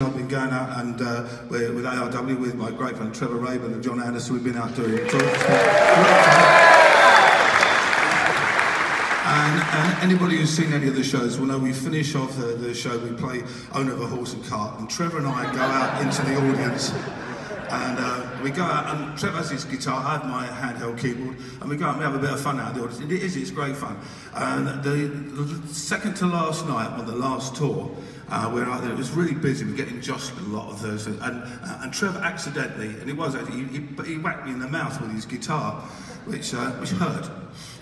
I've been going out and uh, with, ARW with my great friend Trevor Rabin and Jon Anderson. We've been out doing tours. And, and, anybody who's seen any of the shows will know we finish off the, the show, we play Owner of a Horse and Cart, and Trevor and I go out into the audience and uh, we go out, and Trevor has his guitar, I have my handheld keyboard, and we go out and we have a bit of fun out in the audience. It is, it's great fun. And the, the second to last night on the last tour, uh, we're out there, it was really busy, we're getting jostled a lot of those, and, uh, and Trevor accidentally, and it was actually, he, he, he, whacked me in the mouth with his guitar, which, uh, which hurt.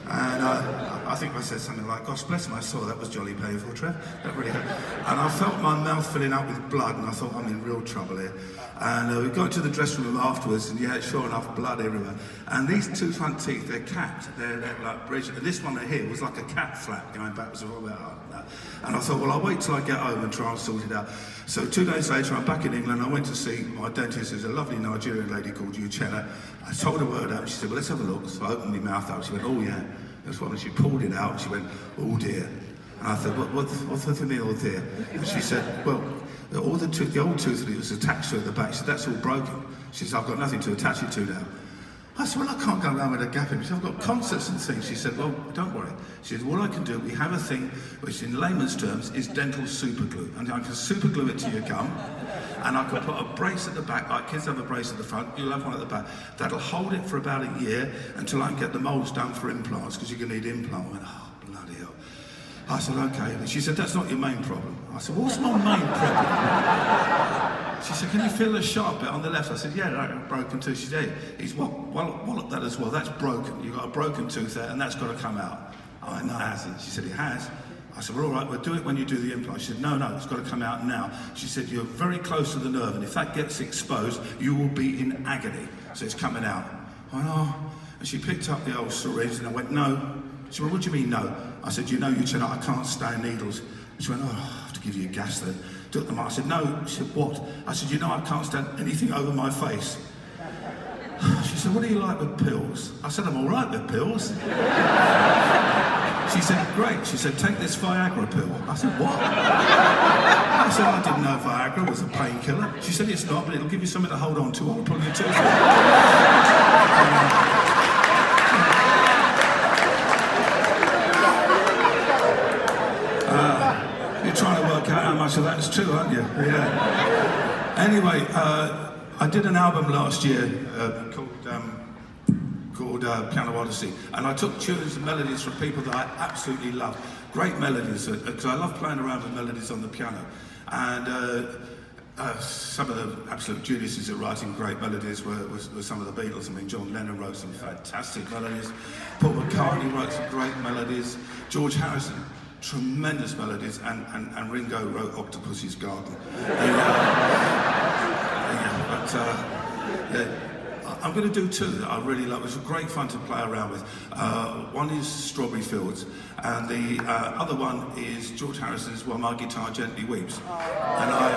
And uh, I think I said something like, gosh bless I saw that was jolly painful, Trev. That really hurt. And I felt my mouth filling up with blood, and I thought, I'm in real trouble here. And uh, we got to the dressing room afterwards, and yeah, sure enough, blood everywhere. And these two front teeth, they're capped. They're, they're like bridged. And this one here was like a cat flap going backwards and. And I thought, well, I'll wait till I get home and try and sort it out. So two days later, I'm back in England. I went to see my dentist. There's a lovely Nigerian lady called Uchenna. I told her word out. She said, well, let's have a look. So I opened my mouth up. She went, oh, yeah. That's what, and she pulled it out. She went, oh, dear. And I said, what, what, what's the thing, oh, dear? And she said, well, all the, tooth, the old tooth that was attached to her at the back, she said, that's all broken. She said, I've got nothing to attach it to now. I said, well, I can't go around with a gap in because I've got concerts and things. She said, well, don't worry. She said, what I can do, we have a thing which in layman's terms is dental super glue. And I can super glue it to your gum and I can put a brace at the back, like kids have a brace at the front, you'll have one at the back. That'll hold it for about a year until I can get the moulds done for implants because you're going to need implants. I went, oh, bloody hell. I said, okay. And she said, that's not your main problem. I said, what's my main problem? She said, can you feel the sharp bit on the left? I said, yeah, right, broken tooth. She said, he's well, well, wallop that as well. That's broken. You've got a broken tooth there, and that's got to come out. I went, no, it hasn't. She said, it has. I said, well, all right, we'll do it when you do the implant. She said, no, no, it's got to come out now. She said, you're very close to the nerve, and if that gets exposed, you will be in agony. So it's coming out. I went, oh. And she picked up the old syringe, and I went, no. She went, what do you mean, no? I said, you know, you said, I can't stand needles. She went, oh, I have to give you a gas then. Took them out. I said, no. She said, what? I said, you know, I can't stand anything over my face. She said, what do you like with pills? I said, I'm all right with pills. She said, great. She said, take this Viagra pill. I said, what? I said, I didn't know Viagra was a painkiller. She said, it's not, but it'll give you something to hold on to while pulling your tooth uh, You're trying to work out how much of that's true, aren't you? Yeah. Anyway, uh, I did an album last year uh, called um, called uh, Piano Odyssey, and I took tunes and melodies from people that I absolutely love. Great melodies, because uh, I love playing around with melodies on the piano. And uh, uh, some of the absolute geniuses at writing great melodies were, were, were, some of the Beatles. I mean, John Lennon wrote some fantastic melodies. Paul McCartney wrote some great melodies. George Harrison, tremendous melodies. And, and, and Ringo wrote Octopus's Garden. Uh, yeah, but, uh, yeah, I'm going to do two that I really love. It's great fun to play around with. Uh, one is Strawberry Fields, and the uh, other one is George Harrison's While My Guitar Gently Weeps. And I,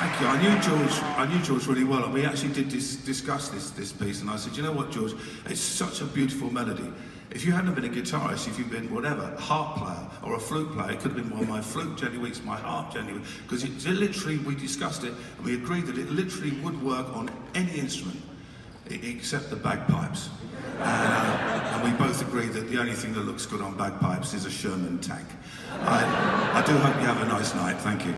thank you. I knew George. I knew George really well, and we actually did dis discuss this this piece. And I said, you know what, George? It's such a beautiful melody. If you hadn't been a guitarist, if you'd been whatever, a harp player or a flute player, it could have been one of my flute gently weeps, my harp Jenny because it, it literally, we discussed it, and we agreed that it literally would work on any instrument except the bagpipes. And, uh, and, we both agree that the only thing that looks good on bagpipes is a Sherman tank. I, I do hope you have a nice night. Thank you.